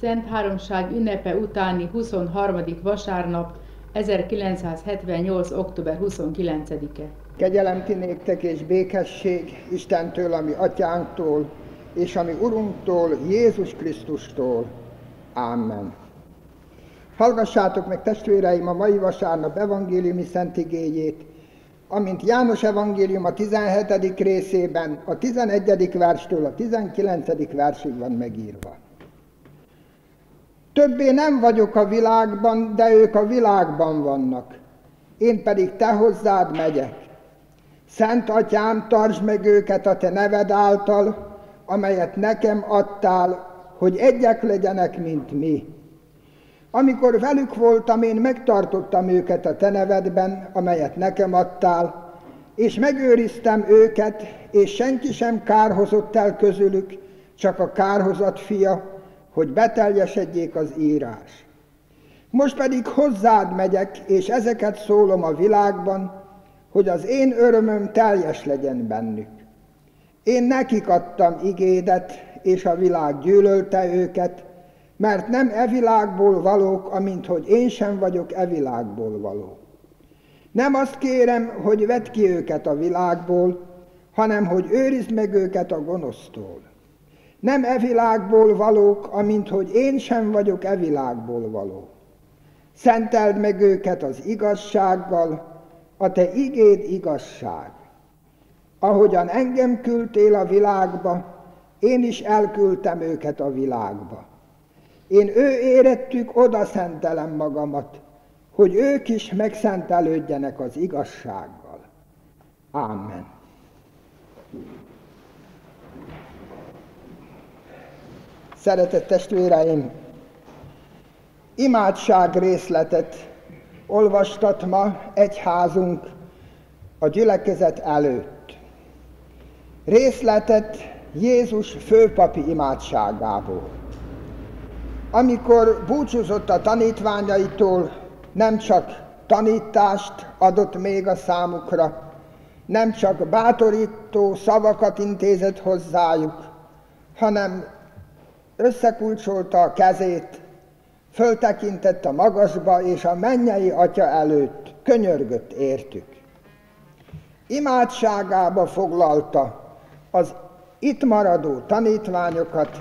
Szent Háromság ünnepe utáni 23. vasárnap 1978. október 29-e. Kegyelem ti néktek és békesség Istentől, ami atyánktól, és ami Urunktól, Jézus Krisztustól. Amen. Hallgassátok meg testvéreim a mai vasárnap evangéliumi szentigéjét, amint János evangélium a 17. részében a 11. verstől a 19. versig van megírva. Többé nem vagyok a világban, de ők a világban vannak. Én pedig te hozzád megyek. Szent atyám, tartsd meg őket a te neved által, amelyet nekem adtál, hogy egyek legyenek, mint mi. Amikor velük voltam, én megtartottam őket a te nevedben, amelyet nekem adtál, és megőriztem őket, és senki sem kárhozott el közülük, csak a kárhozat fia, hogy beteljesedjék az írás. Most pedig hozzád megyek, és ezeket szólom a világban, hogy az én örömöm teljes legyen bennük. Én nekik adtam igédet, és a világ gyűlölte őket, mert nem e világból valók, amint hogy én sem vagyok e világból való. Nem azt kérem, hogy vedd ki őket a világból, hanem hogy őrizd meg őket a gonosztól. Nem e világból valók, amint hogy én sem vagyok e világból való. Szenteld meg őket az igazsággal, a te igéd igazság. Ahogyan engem küldtél a világba, én is elküldtem őket a világba. Én ő érettük oda szentelem magamat, hogy ők is megszentelődjenek az igazsággal. Amen. Szeretett testvéreim, imádság részletet olvastat ma egyházunk a gyülekezet előtt. Részletet Jézus főpapi imádságából. Amikor búcsúzott a tanítványaitól, nem csak tanítást adott még a számukra, nem csak bátorító szavakat intézett hozzájuk, hanem összekulcsolta a kezét, föltekintett a magasba, és a mennyei atya előtt könyörgött értük. Imádságába foglalta az itt maradó tanítványokat,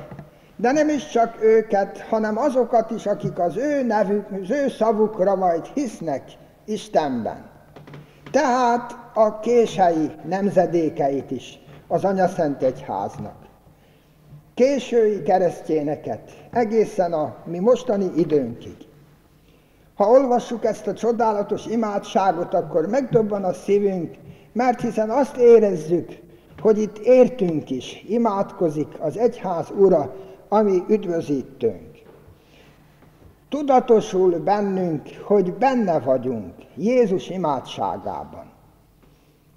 de nem is csak őket, hanem azokat is, akik az ő nevük, az ő szavukra majd hisznek Istenben. Tehát a kései nemzedékeit is az Anya Szent Egyháznak késői keresztjéneket, egészen a mi mostani időnkig. Ha olvassuk ezt a csodálatos imádságot, akkor megdobban a szívünk, mert hiszen azt érezzük, hogy itt értünk is, imádkozik az egyház ura, ami üdvözítőnk. Tudatosul bennünk, hogy benne vagyunk Jézus imádságában.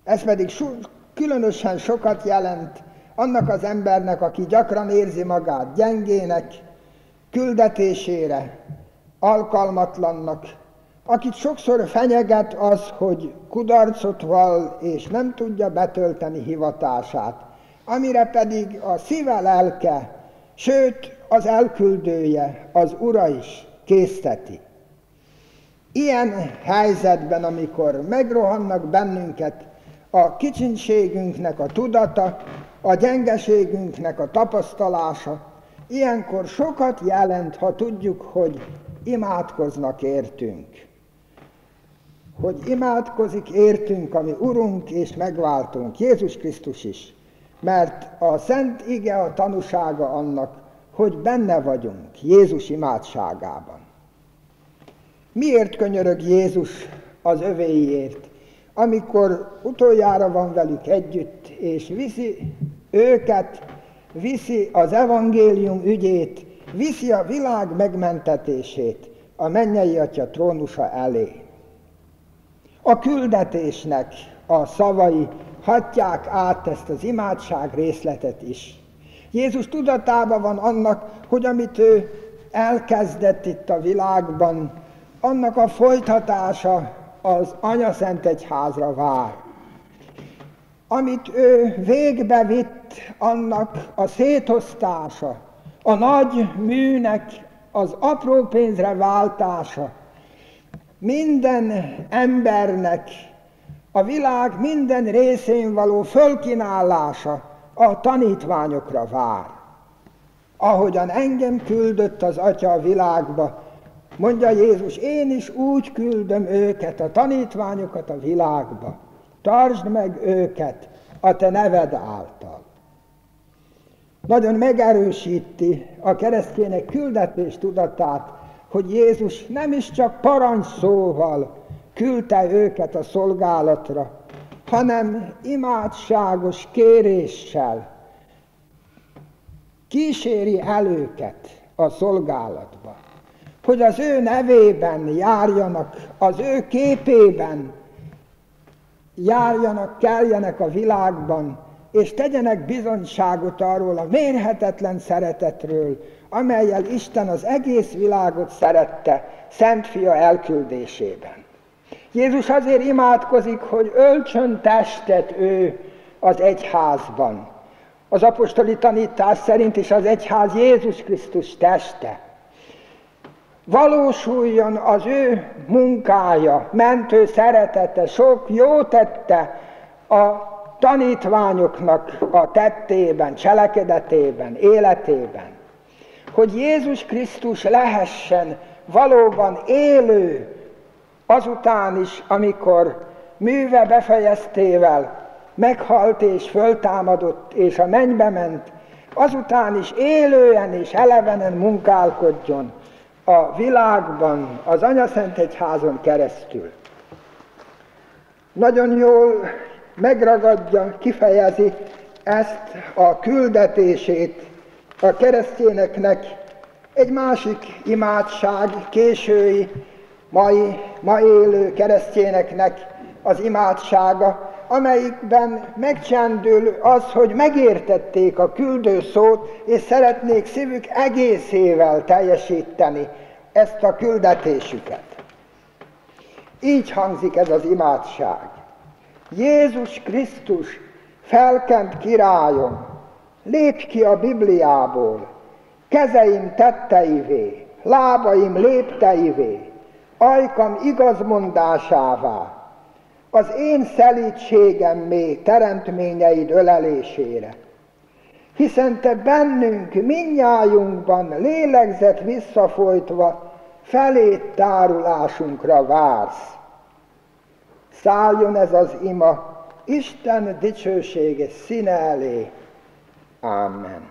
Ez pedig különösen sokat jelent annak az embernek, aki gyakran érzi magát gyengének, küldetésére, alkalmatlannak, akit sokszor fenyeget az, hogy kudarcot val, és nem tudja betölteni hivatását, amire pedig a szíve lelke, sőt az elküldője, az Ura is készteti. Ilyen helyzetben, amikor megrohannak bennünket a kicsinségünknek a tudata, a gyengeségünknek a tapasztalása, ilyenkor sokat jelent, ha tudjuk, hogy imádkoznak értünk. Hogy imádkozik értünk, ami Urunk és megváltunk, Jézus Krisztus is. Mert a Szent Ige a tanúsága annak, hogy benne vagyunk Jézus imádságában. Miért könyörög Jézus az övéiért? Amikor utoljára van velük együtt, és viszi őket, viszi az evangélium ügyét, viszi a világ megmentetését a mennyei atya trónusa elé. A küldetésnek a szavai hatják át ezt az imádság részletet is. Jézus tudatában van annak, hogy amit ő elkezdett itt a világban, annak a folytatása az Anya Szent Egyházra vár. Amit ő végbe vitt, annak a szétosztása, a nagy műnek az apró pénzre váltása, minden embernek a világ minden részén való fölkínálása a tanítványokra vár. Ahogyan engem küldött az Atya a világba, mondja Jézus, én is úgy küldöm őket, a tanítványokat a világba. Tartsd meg őket a te neved által. Nagyon megerősíti a keresztjének küldetés tudatát, hogy Jézus nem is csak parancsszóval küldte őket a szolgálatra, hanem imádságos kéréssel kíséri el őket a szolgálatba, hogy az ő nevében járjanak, az ő képében járjanak, keljenek a világban, és tegyenek bizonyságot arról a mérhetetlen szeretetről, amelyel Isten az egész világot szerette Szent Fia elküldésében. Jézus azért imádkozik, hogy öltsön testet ő az egyházban. Az apostoli tanítás szerint is az egyház Jézus Krisztus teste. Valósuljon az ő munkája, mentő szeretete, sok jó tette a tanítványoknak a tettében, cselekedetében, életében. Hogy Jézus Krisztus lehessen valóban élő, azután is, amikor műve befejeztével meghalt és föltámadott, és a mennybe ment, azután is élően és elevenen munkálkodjon a világban, az Anyaszent Egyházon keresztül. Nagyon jól megragadja, kifejezi ezt a küldetését a keresztényeknek egy másik imádság, késői mai, ma élő keresztényeknek az imádsága, amelyikben megcsendül az, hogy megértették a küldő szót, és szeretnék szívük egészével teljesíteni ezt a küldetésüket. Így hangzik ez az imádság. Jézus Krisztus, felkent királyom, lépj ki a Bibliából, kezeim tetteivé, lábaim lépteivé, ajkam igazmondásává, az én még teremtményeid ölelésére. Hiszen te bennünk, minnyájunkban lélegzet visszafolytva felét tárulásunkra vársz. Szálljon ez az ima Isten dicsősége színe elé. Amen.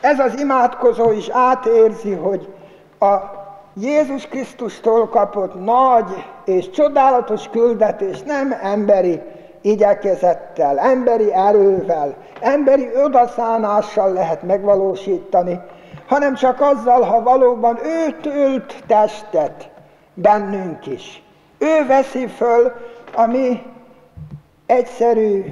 Ez az imádkozó is átérzi, hogy a Jézus Krisztustól kapott nagy és csodálatos küldetés nem emberi igyekezettel, emberi erővel, emberi odaszánással lehet megvalósítani, hanem csak azzal, ha valóban ő tölt testet bennünk is. Ő veszi föl a mi egyszerű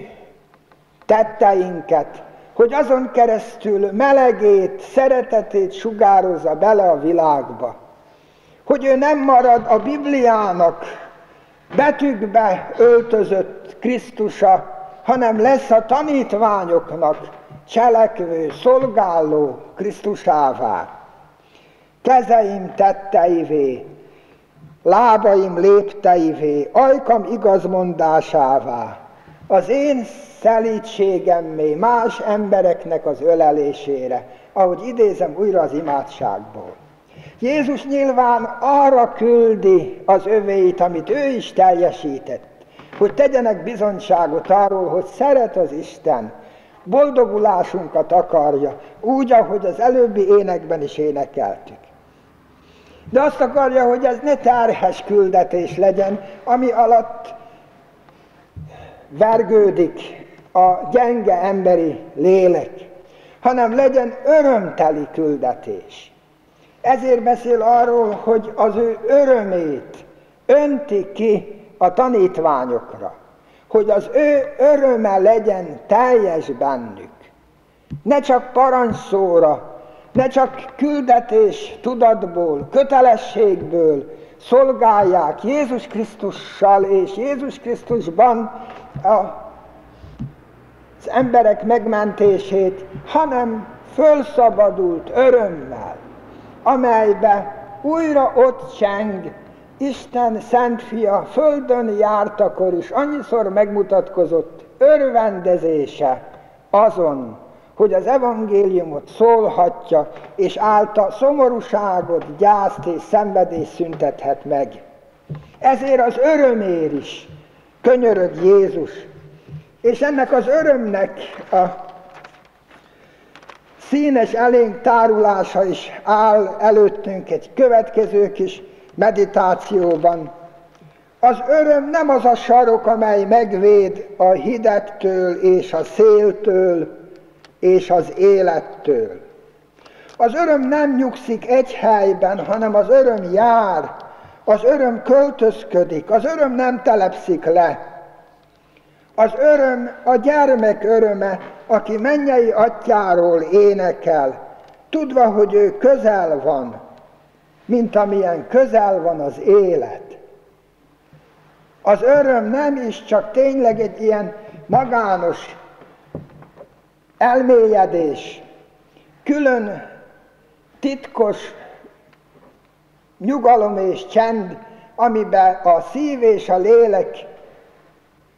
tetteinket, hogy azon keresztül melegét, szeretetét sugározza bele a világba hogy ő nem marad a Bibliának betűkbe öltözött Krisztusa, hanem lesz a tanítványoknak cselekvő, szolgáló Krisztusává. Kezeim tetteivé, lábaim lépteivé, ajkam igazmondásává, az én szelítségemmé más embereknek az ölelésére, ahogy idézem újra az imádságból. Jézus nyilván arra küldi az övéit, amit ő is teljesített, hogy tegyenek bizonyságot arról, hogy szeret az Isten, boldogulásunkat akarja, úgy, ahogy az előbbi énekben is énekeltük. De azt akarja, hogy ez ne terhes küldetés legyen, ami alatt vergődik a gyenge emberi lélek, hanem legyen örömteli küldetés. Ezért beszél arról, hogy az ő örömét önti ki a tanítványokra, hogy az ő öröme legyen teljes bennük. Ne csak parancsszóra, ne csak küldetés tudatból, kötelességből szolgálják Jézus Krisztussal és Jézus Krisztusban a, az emberek megmentését, hanem fölszabadult örömmel, amelybe újra ott cseng Isten Szent Fia földön jártakor is annyiszor megmutatkozott örvendezése azon, hogy az evangéliumot szólhatja, és által szomorúságot, gyászt és szenvedést szüntethet meg. Ezért az örömér is könyörög Jézus. És ennek az örömnek a színes elénk tárulása is áll előttünk egy következő kis meditációban. Az öröm nem az a sarok, amely megvéd a hidegtől és a széltől és az élettől. Az öröm nem nyugszik egy helyben, hanem az öröm jár, az öröm költözködik, az öröm nem telepszik le. Az öröm a gyermek öröme, aki mennyei atyáról énekel, tudva, hogy ő közel van, mint amilyen közel van az élet. Az öröm nem is csak tényleg egy ilyen magános elmélyedés, külön titkos nyugalom és csend, amiben a szív és a lélek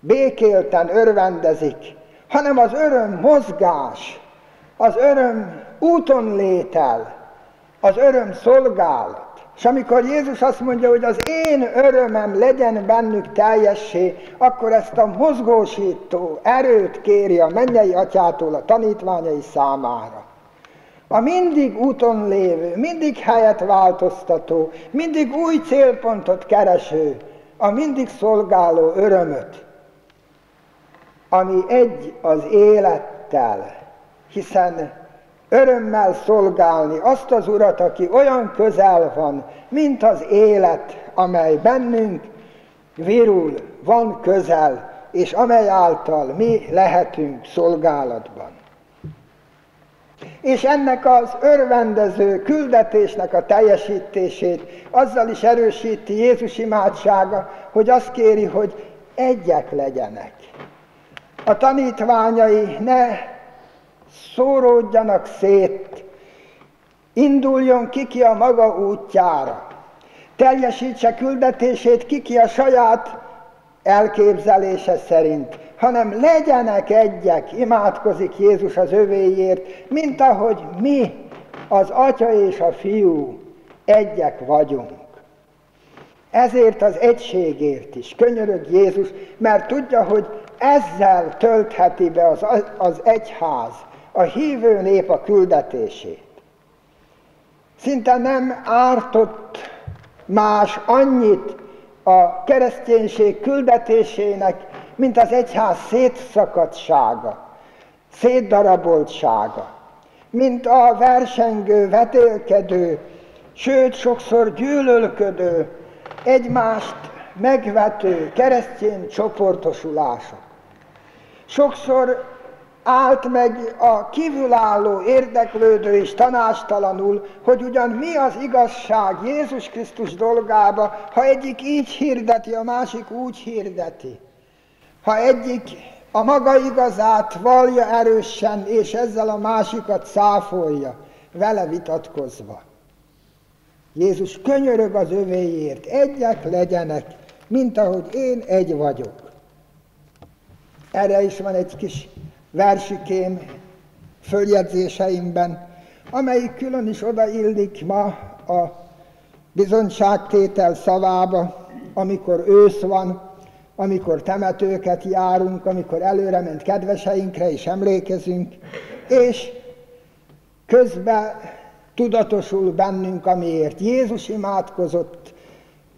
békélten örvendezik, hanem az öröm mozgás, az öröm úton létel, az öröm szolgálat. És amikor Jézus azt mondja, hogy az én örömem legyen bennük teljessé, akkor ezt a mozgósító erőt kéri a mennyei atyától a tanítványai számára. A mindig úton lévő, mindig helyet változtató, mindig új célpontot kereső, a mindig szolgáló örömöt, ami egy az élettel, hiszen örömmel szolgálni azt az Urat, aki olyan közel van, mint az élet, amely bennünk virul, van közel, és amely által mi lehetünk szolgálatban. És ennek az örvendező küldetésnek a teljesítését azzal is erősíti Jézus imádsága, hogy azt kéri, hogy egyek legyenek. A tanítványai ne szóródjanak szét, induljon ki a maga útjára, teljesítse küldetését ki a saját elképzelése szerint, hanem legyenek egyek, imádkozik Jézus az övéért, mint ahogy mi, az Atya és a Fiú egyek vagyunk. Ezért az egységért is könyörög Jézus, mert tudja, hogy ezzel töltheti be az, az egyház, a hívő nép a küldetését. Szinte nem ártott más annyit a kereszténység küldetésének, mint az egyház szétszakadtsága, szétdaraboltsága, mint a versengő, vetélkedő, sőt sokszor gyűlölködő, egymást megvető keresztény csoportosulások. Sokszor állt meg a kívülálló érdeklődő és tanástalanul, hogy ugyan mi az igazság Jézus Krisztus dolgába, ha egyik így hirdeti, a másik úgy hirdeti. Ha egyik a maga igazát vallja erősen, és ezzel a másikat száfolja, vele vitatkozva. Jézus könyörög az övéért, egyek legyenek, mint ahogy én egy vagyok. Erre is van egy kis versikém följegyzéseimben, amelyik külön is odaillik ma a bizonyságtétel szavába, amikor ősz van, amikor temetőket járunk, amikor előre ment kedveseinkre is emlékezünk, és közben tudatosul bennünk, amiért Jézus imádkozott,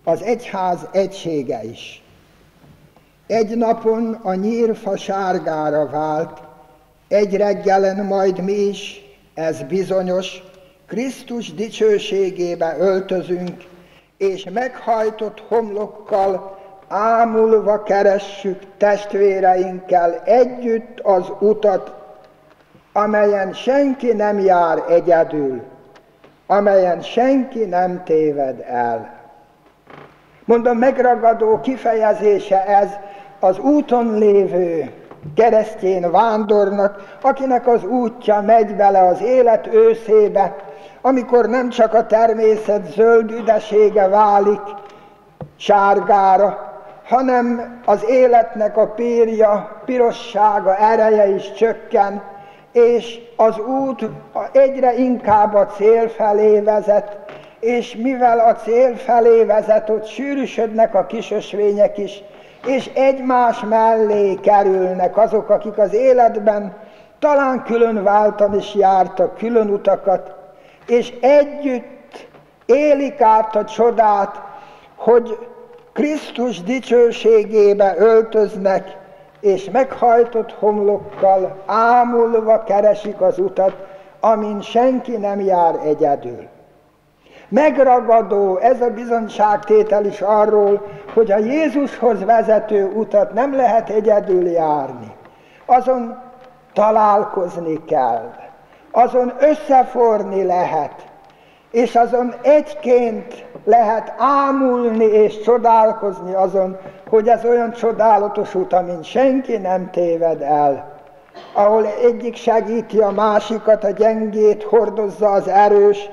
az egyház egysége is. Egy napon a nyírfa sárgára vált, egy reggelen majd mi is, ez bizonyos, Krisztus dicsőségébe öltözünk, és meghajtott homlokkal ámulva keressük testvéreinkkel együtt az utat, amelyen senki nem jár egyedül, amelyen senki nem téved el. Mondom, megragadó kifejezése ez az úton lévő keresztjén vándornak, akinek az útja megy bele az élet őszébe, amikor nem csak a természet zöld üdesége válik sárgára, hanem az életnek a pírja, pirossága, ereje is csökken, és az út egyre inkább a cél felé vezet, és mivel a cél felé vezet, ott sűrűsödnek a kisösvények is, és egymás mellé kerülnek azok, akik az életben talán külön váltan is jártak, külön utakat, és együtt élik át a csodát, hogy Krisztus dicsőségébe öltöznek, és meghajtott homlokkal ámulva keresik az utat, amin senki nem jár egyedül. Megragadó ez a bizonyságtétel is arról, hogy a Jézushoz vezető utat nem lehet egyedül járni. Azon találkozni kell, azon összeforni lehet, és azon egyként lehet ámulni és csodálkozni azon, hogy ez olyan csodálatos út, amin senki nem téved el. Ahol egyik segíti a másikat, a gyengét hordozza az erős,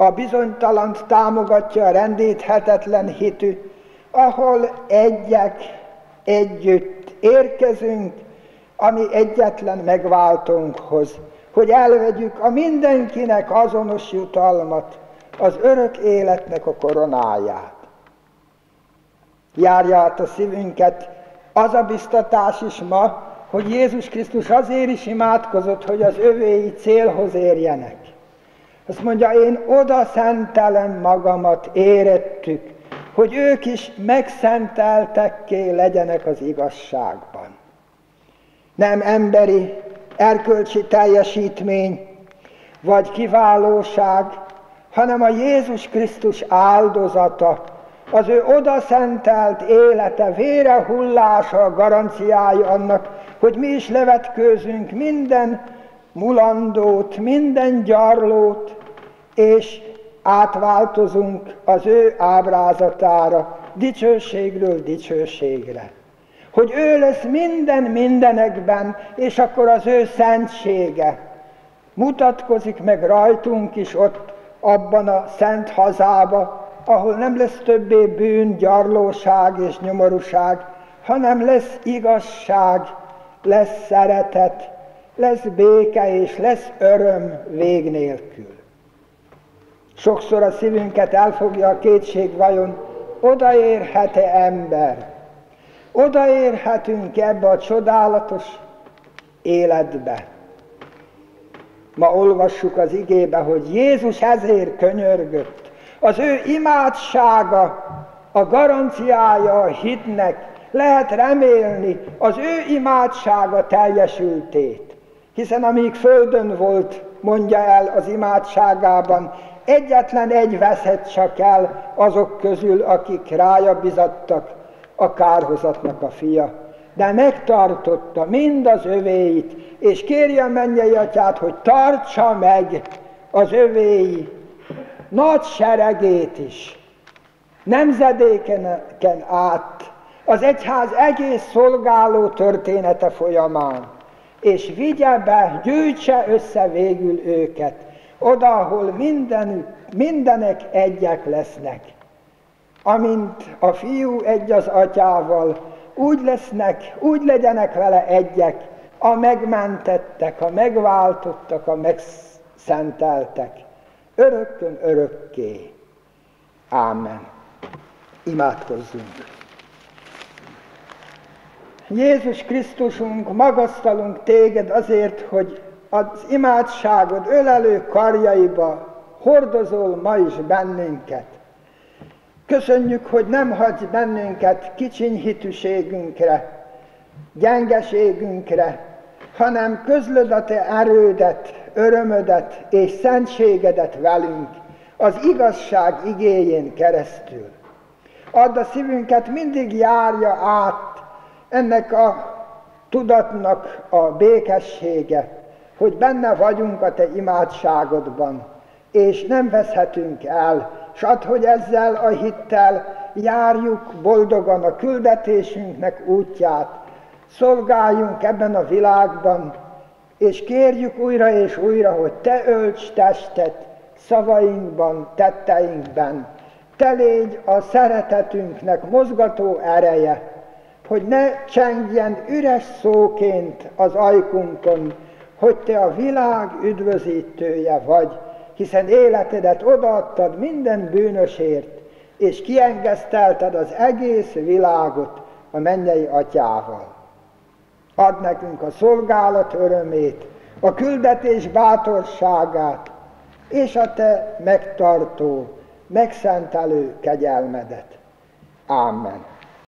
a bizonytalant támogatja a rendíthetetlen hitű, ahol egyek együtt érkezünk, ami egyetlen megváltónkhoz, hogy elvegyük a mindenkinek azonos jutalmat, az örök életnek a koronáját. Járja át a szívünket az a biztatás is ma, hogy Jézus Krisztus azért is imádkozott, hogy az övéi célhoz érjenek. Azt mondja, én oda szentelem magamat, érettük, hogy ők is megszenteltekké legyenek az igazságban. Nem emberi, erkölcsi teljesítmény, vagy kiválóság, hanem a Jézus Krisztus áldozata, az ő odaszentelt élete, vére hullása a garanciája annak, hogy mi is levetkőzünk minden mulandót, minden gyarlót, és átváltozunk az ő ábrázatára, dicsőségről dicsőségre. Hogy ő lesz minden mindenekben, és akkor az ő szentsége mutatkozik meg rajtunk is ott, abban a szent hazába, ahol nem lesz többé bűn, gyarlóság és nyomorúság, hanem lesz igazság, lesz szeretet, lesz béke és lesz öröm vég nélkül. Sokszor a szívünket elfogja a kétség, vajon odaérhet-e ember? Odaérhetünk ebbe a csodálatos életbe. Ma olvassuk az igébe, hogy Jézus ezért könyörgött. Az ő imádsága a garanciája a hitnek, lehet remélni az ő imádsága teljesültét. Hiszen amíg földön volt, mondja el az imádságában, egyetlen egy veszett csak el azok közül, akik rája bizattak a kárhozatnak a fia. De megtartotta mind az övéit, és kérje a mennyei atyát, hogy tartsa meg az övéi nagy seregét is, nemzedéken át, az egyház egész szolgáló története folyamán, és vigye be, gyűjtse össze végül őket, oda, ahol mindenük, mindenek egyek lesznek. Amint a fiú egy az atyával, úgy lesznek, úgy legyenek vele egyek, a megmentettek, a megváltottak, a megszenteltek, örökkön örökké. Ámen. Imádkozzunk. Jézus Krisztusunk, magasztalunk téged azért, hogy az imádságod ölelő karjaiba hordozol ma is bennünket. Köszönjük, hogy nem hagyj bennünket kicsiny hitűségünkre, gyengeségünkre, hanem közlöd a te erődet, örömödet és szentségedet velünk az igazság igéjén keresztül. Add a szívünket mindig járja át ennek a tudatnak a békessége, hogy benne vagyunk a te imádságodban, és nem veszhetünk el, s add, hogy ezzel a hittel járjuk boldogan a küldetésünknek útját, szolgáljunk ebben a világban, és kérjük újra és újra, hogy Te ölts testet szavainkban, tetteinkben. Te légy a szeretetünknek mozgató ereje, hogy ne csengjen üres szóként az ajkunkon, hogy Te a világ üdvözítője vagy, hiszen életedet odaadtad minden bűnösért, és kiengesztelted az egész világot a mennyei atyával. Add nekünk a szolgálat örömét, a küldetés bátorságát, és a te megtartó, megszentelő kegyelmedet. Amen.